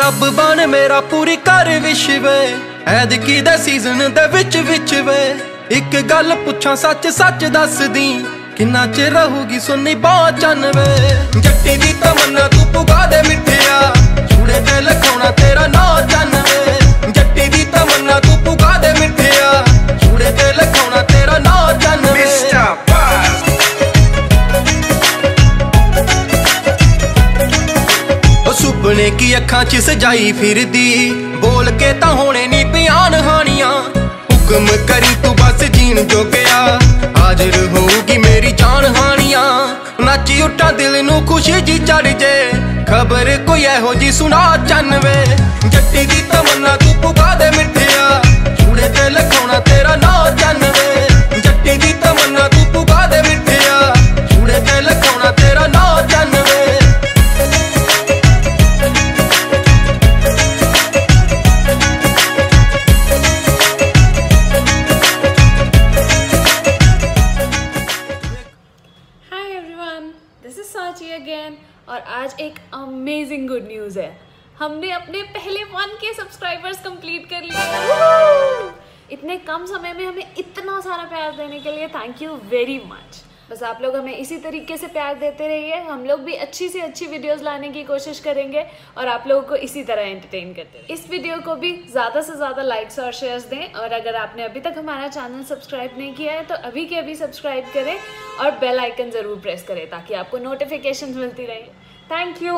ਰੱਬ ਬਣ ਮੇਰਾ ਪੂਰੀ ਕਰ ਵਿਸ਼ਵੇ ਐਦਕੀ ਦੇ ਸੀਜ਼ਨ ਦੇ ਵਿੱਚ ਵਿੱਚ ਵੇ ਇੱਕ ਗੱਲ ਪੁੱਛਾਂ, ਸੱਚ ਸੱਚ ਦੱਸਦੀ, ਕਿੰਨਾ ਚਿਰ ਰਹੂਗੀ ਸੁਣੀ ਬਾਤ ਚੰਨਵੇ। ਜੱਟੀ ਦੀ ਤਮੰਨਾ ਤੂੰ ਪੁਗਾ ਦੇ ਮਿੱਠਿਆ। ਛੁੜੇ ਤੇ ਲਖਾਉਣਾ ਤੇਰਾ ਉਹ ਸੁਪਨੇ ਕੀ ਅੱਖਾਂ 'ਚ ਸਜਾਈ ਫਿਰਦੀ? ਬੋਲ ਕੇ ਤਾਂ ਹੋਣੇ ਨਹੀਂ ਪਿਆਨ ਹਾਨੀਆਂ। ਹੁਕਮ ਕਰੀ ਤੂੰ ਬਸ ਜੀਣ ਜੋਗਿਆ। ਹਾਜ਼ਰ ਹੋਊਗੀ ਮੇਰੀ ਜਾਨ ਹਾਨੀਆਂ। ਨੱਚੀ ਉੱਠਾਂ ਦਿਲ ਨੂੰ ਖੁਸ਼ੀ ਜੀ ਚੜ ਜੇ। ਖਬਰ ਕੋਈ ਇਹੋ ਜੀ ਸੁਣਾ ਚੰਨਵੇ। ਜੱਟੀ everyone this is Sanchi again और आज एक अमेजिंग गुड न्यूज़ है। हमने अपने पहले वन के सब्सक्राइबर्स कंप्लीट कर लिए। इतने कम समय में हमें इतना सारा प्यार देने के लिए थैंक यू वेरी मच बस आप लोग हमें इसी तरीके से प्यार देते रहिए। हम लोग भी अच्छी से अच्छी वीडियोस लाने की कोशिश करेंगे और आप लोगों को इसी तरह एंटरटेन करते रहिए। इस वीडियो को भी ज़्यादा से ज़्यादा लाइक्स और शेयर्स दें और अगर आपने अभी तक हमारा चैनल सब्सक्राइब नहीं किया है तो अभी के अभी सब्सक्राइब करें और बेलाइकन ज़रूर प्रेस करें ताकि आपको नोटिफिकेशन मिलती रहे। Thank you